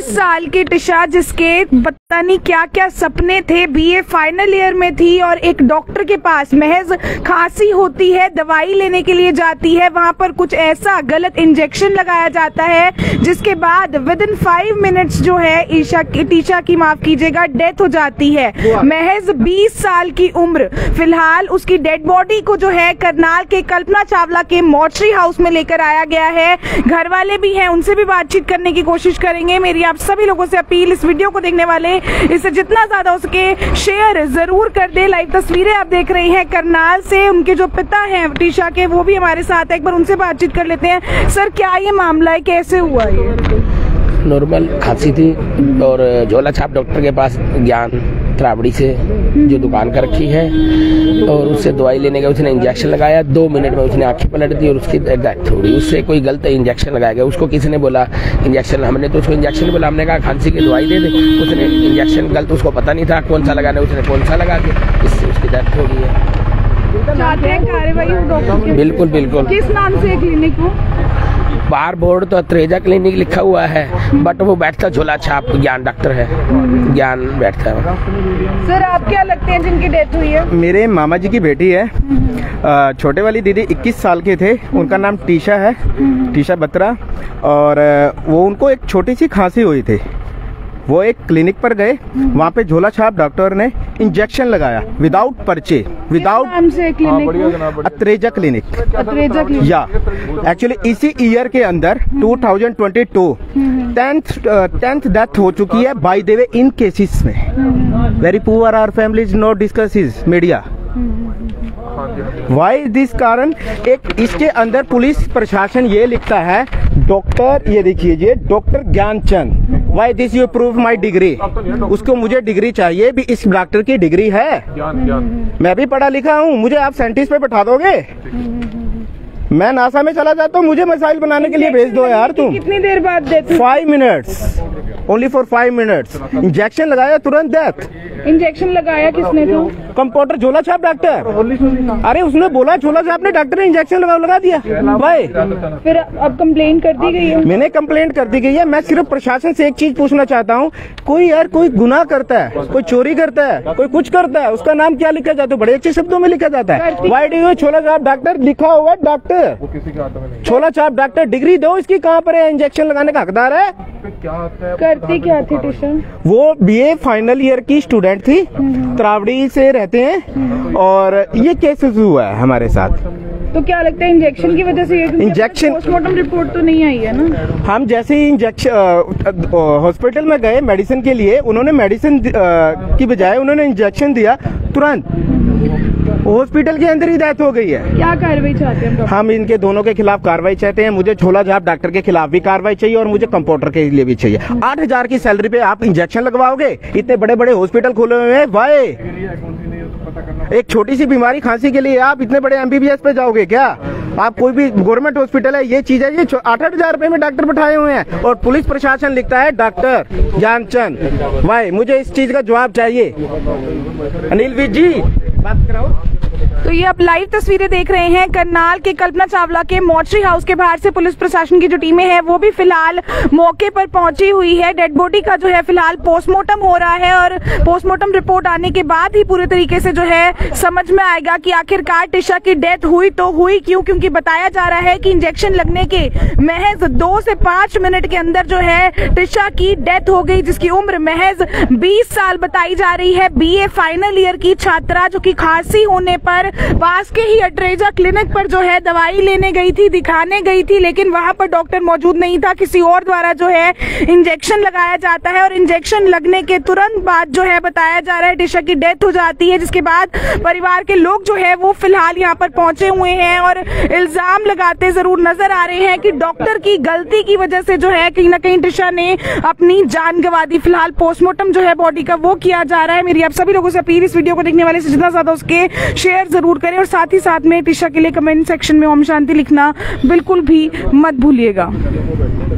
इस साल की टिशा जिसके पता नहीं क्या क्या सपने थे बीए फाइनल ईयर में थी और एक डॉक्टर के पास महज खांसी होती है दवाई लेने के लिए जाती है वहाँ पर कुछ ऐसा गलत इंजेक्शन लगाया जाता है जिसके बाद विद इन फाइव मिनट्स जो है ईशा की टीशा की माफ़ कीजिएगा डेथ हो जाती है। महज 20 साल की उम्र। फ़िलहाल उसकी डेड बॉडी को जो है करनाल के कल्पना चावला के मोर्चरी हाउस में लेकर आया गया है। घर वाले भी हैं उनसे भी बातचीत करने की कोशिश करेंगे। मेरी आप सभी लोगों से अपील इस वीडियो को देखने वाले, इसे जितना ज़्यादा हो सके शेयर ज़रूर कर दे। लाइव तस्वीरें आप देख रहे हैं करनाल से। उनके जो पिता है, टीशा के, वो भी हमारे साथ है। एक बार उनसे बातचीत कर लेते हैं। सर, क्या ये मामला है? कैसे हुआ ये? नॉर्मल खांसी थी और झोला छाप डॉक्टर के पास, ज्ञान। त्रावड़ी से जो दुकान कर रखी है और उससे दवाई लेने गए उसने इंजेक्शन लगाया दो मिनट में उसने आँखें पलट दी और उसकी डेथ हो गई। उससे कोई गलत इंजेक्शन लगाया गया। उसको किसी ने बोला इंजेक्शन हमने तो उसको इंजेक्शन बोला हमने कहा खांसी की दवाई दे दे। उसने इंजेक्शन गलत उसको पता नहीं था कौन सा लगाना उसने कौन सा लगा दिया इससे उसकी डेथ हो गई है। के। बिल्कुल बिल्कुल। किस नाम से क्लिनिक हो? बार बोर्ड तो त्रेजा क्लिनिक लिखा हुआ है बट वो बैठता झोला छाप ज्ञान डॉक्टर है। ज्ञान बैठता है सर आप क्या लगते हैं जिनकी डेथ हुई है? मेरे मामा जी की बेटी है। छोटे वाली दीदी 21 साल के थे। उनका नाम टीशा है टीशा बत्रा। और वो उनको एक छोटी सी खांसी हुई थी। वो एक क्लिनिक पर गए वहाँ पे झोला छाप डॉक्टर ने इंजेक्शन लगाया विदाउट पर्चे विदाउट क्लिनिक अत्रेजा क्लिनिक। या एक्चुअली इसी ईयर के अंदर 2022 टेंथ टेंथ डेथ हो चुकी है by the way in cases में। Very poor are families no discuss is media why this कारण? एक इसके अंदर पुलिस प्रशासन ये लिखता है डॉक्टर ये देखिए ये doctor Gyanchand. Why this you prove my degree उसको मुझे डिग्री चाहिए भी इस डॉक्टर की डिग्री है। मैं भी पढ़ा लिखा हूँ मुझे आप साइंटिस्ट पे बैठा दोगे? मैं नासा में चला जाता हूँ मुझे मिसाइल बनाने के लिए भेज दो यार तुम। कितनी देर बाद five minutes only for five minutes injection लगाया तुरंत डेथ इंजेक्शन लगाया किसने तो? कंपाउंडर झोला छाप डॉक्टर अरे उसने बोला झोला छाप ने डॉक्टर ने इंजेक्शन लगा लगा दिया। भाई। फिर अब कम्प्लेन कर दी गई है। मैंने कम्प्लेन कर दी गई है। मैं सिर्फ़ प्रशासन से एक चीज़ पूछना चाहता हूँ। कोई यार कोई गुनाह करता है कोई चोरी करता है कोई कुछ करता है उसका नाम क्या लिखा जाता है? बड़े अच्छे शब्दों में लिखा जाता है। वाई डी यू छोला छाप डॉक्टर लिखा हुआ डॉक्टर छोला छाप डॉक्टर डिग्री दो इसकी कहाँ पर है? इंजेक्शन लगाने का हकदार है? करती क्या थी ट्यूशन वो बीए फाइनल ईयर की स्टूडेंट थी त्रावड़ी से रहते हैं और ये केसेस हुआ है हमारे साथ। तो क्या लगता है इंजेक्शन की वजह से ये इंजेक्शन पोस्टमार्टम रिपोर्ट तो नहीं आई है ना? हम जैसे ही इंजेक्शन हॉस्पिटल में गए मेडिसिन के लिए उन्होंने मेडिसिन की बजाय उन्होंने इंजेक्शन दिया तुरंत। हॉस्पिटल के अंदर ही डेथ हो गई है। क्या कार्रवाई चाहते हैं हम इनके दोनों के खिलाफ कार्रवाई चाहते हैं। मुझे छोला झाप डॉक्टर के खिलाफ भी कार्रवाई चाहिए और मुझे कंपाउंडर के लिए भी चाहिए। आठ हज़ार की सैलरी पे आप इंजेक्शन लगवाओगे? इतने बड़े बड़े हॉस्पिटल खोले हुए हैं। वाई एक छोटी सी बीमारी खांसी के लिए आप इतने बड़े एमबीबीएस पे जाओगे क्या? आप कोई भी गवर्नमेंट हॉस्पिटल है ये चीज़ है ये आठ आठ हज़ार रूपए में डॉक्टर बैठाए हुए हैं। और पुलिस प्रशासन लिखता है डॉक्टर ज्ञानचंद भाई मुझे इस चीज़ का जवाब चाहिए। अनिल विज जी background तो ये आप लाइव तस्वीरें देख रहे हैं। करनाल के कल्पना चावला के मोर्चरी हाउस के बाहर से पुलिस प्रशासन की जो टीमें हैं, वो भी फ़िलहाल मौके पर पहुँची हुई है। डेड बॉडी का जो है फ़िलहाल पोस्टमार्टम हो रहा है और पोस्टमार्टम रिपोर्ट आने के बाद ही पूरे तरीके से जो है समझ में आएगा कि आखिरकार टिशा की डेथ हुई तो हुई क्यों? क्योंकि बताया जा रहा है कि इंजेक्शन लगने के महज दो से पाँच मिनट के अंदर जो है टिशा की डेथ हो गई, जिसकी उम्र महज 20 साल बताई जा रही है। बीए फाइनल ईयर की छात्रा जो की खांसी होने पर पास के ही अट्रेजा क्लिनिक पर जो है दवाई लेने गई थी, दिखाने गई थी, लेकिन वहाँ पर डॉक्टर मौजूद नहीं था। किसी और द्वारा जो है इंजेक्शन लगाया जाता है और इंजेक्शन लगने के तुरंत बाद जो है बताया जा रहा है टिशा की डेथ हो जाती है, जिसके बाद परिवार के लोग जो है वो फ़िलहाल यहाँ पर पहुँचे हुए हैं और इल्ज़ाम लगाते ज़रूर नज़र आ रहे हैं कि डॉक्टर की गलती की वजह से जो है कहीं ना कहीं टिशा ने अपनी जान गंवा दी। फ़िलहाल पोस्टमार्टम जो है बॉडी का वो किया जा रहा है। मेरी आप सभी लोगों से अपील, इस वीडियो को देखने वाले से जितना ज़्यादा उसके शेयर ज़रूर करें और साथ ही साथ में टिशा के लिए कमेंट सेक्शन में ओम शांति लिखना बिल्कुल भी मत भूलिएगा।